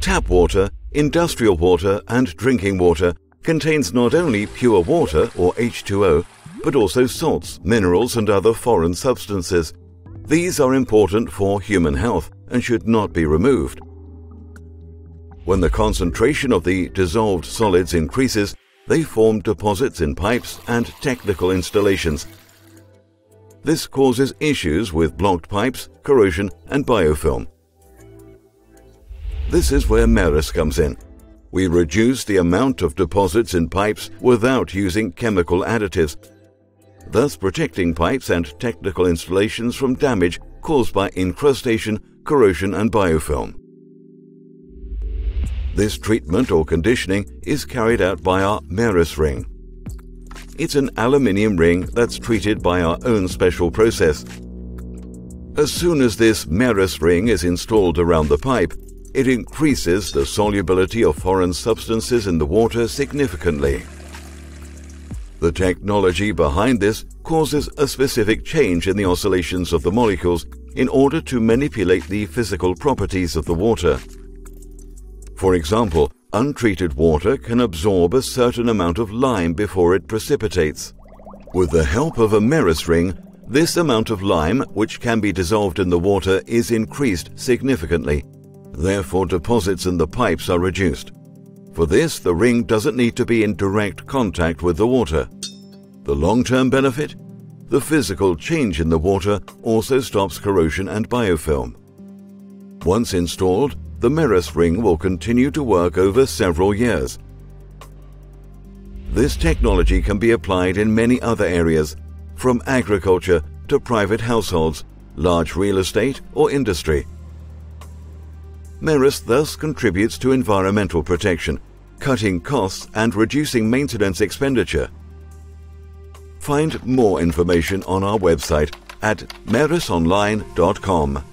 Tap water, industrial water, and drinking water contains not only pure water or H2O, but also salts, minerals, and other foreign substances. These are important for human health and should not be removed. When the concentration of the dissolved solids increases, they form deposits in pipes and technical installations. This causes issues with blocked pipes, corrosion, and biofilm. This is where Merus comes in. We reduce the amount of deposits in pipes without using chemical additives, thus protecting pipes and technical installations from damage caused by incrustation, corrosion, and biofilm. This treatment or conditioning is carried out by our Merus ring. It's an aluminium ring that's treated by our own special process. As soon as this Merus ring is installed around the pipe, it increases the solubility of foreign substances in the water significantly. The technology behind this causes a specific change in the oscillations of the molecules in order to manipulate the physical properties of the water. For example, untreated water can absorb a certain amount of lime before it precipitates. With the help of a Merus ring, this amount of lime, which can be dissolved in the water, is increased significantly. Therefore, deposits in the pipes are reduced. For this, the ring doesn't need to be in direct contact with the water. The long-term benefit? The physical change in the water also stops corrosion and biofilm. Once installed, the Merus ring will continue to work over several years. This technology can be applied in many other areas, from agriculture to private households, large real estate or industry. Merus thus contributes to environmental protection, cutting costs and reducing maintenance expenditure. Find more information on our website at merusonline.com.